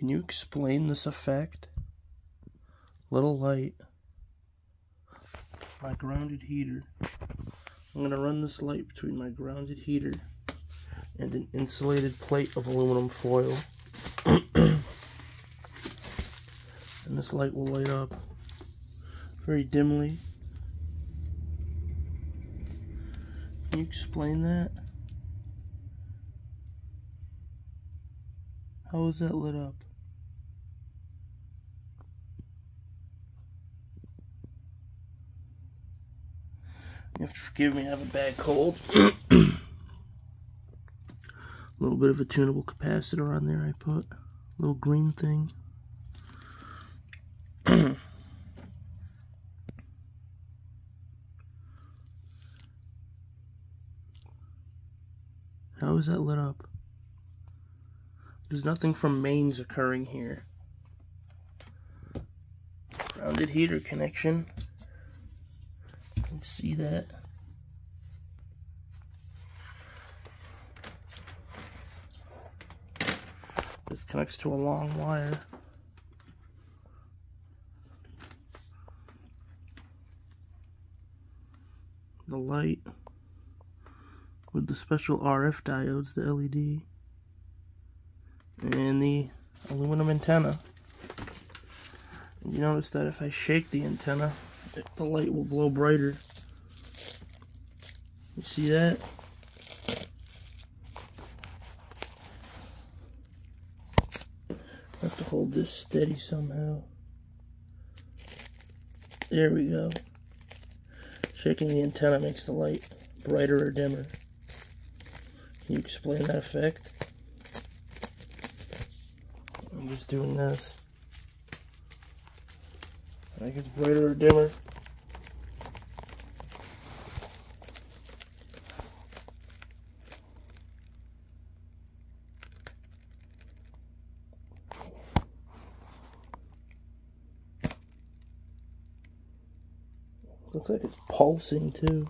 Can you explain this effect? Little light. My grounded heater. I'm going to run this light between my grounded heater and an insulated plate of aluminum foil. and this light will light up very dimly. Can you explain that? How is that lit up? You have to forgive me, I have a bad cold. a little bit of a tunable capacitor on there I put. a Little green thing. How is that lit up? There's nothing from mains occurring here. Grounded heater connection. See that. This connects to a long wire. The light with the special RF diodes, the LED, and the aluminum antenna. You notice that if I shake the antenna, the light will glow brighter. You see that? I have to hold this steady somehow. There we go. Shaking the antenna makes the light brighter or dimmer. Can you explain that effect? I'm just doing this. I think it's brighter or dimmer. Looks like it's pulsing too.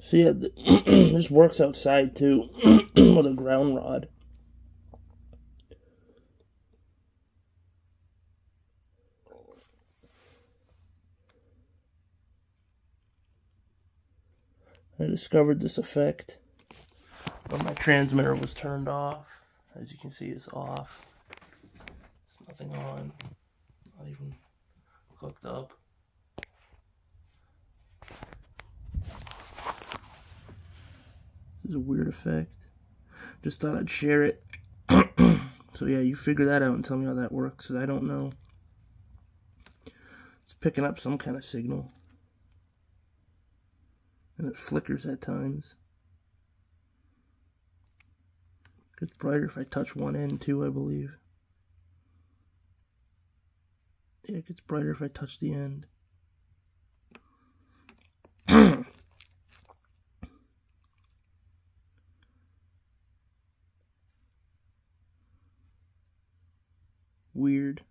So yeah, this works outside too with a ground rod. I discovered this effect when my transmitter was turned off. As you can see, it's off. There's nothing on. Hooked up. This is a weird effect. Just thought I'd share it. so yeah, you figure that out and tell me how that works, I don't know. It's picking up some kind of signal. And it flickers at times. Gets brighter if I touch one end too, I believe. Yeah, it gets brighter if I touch the end. Weird.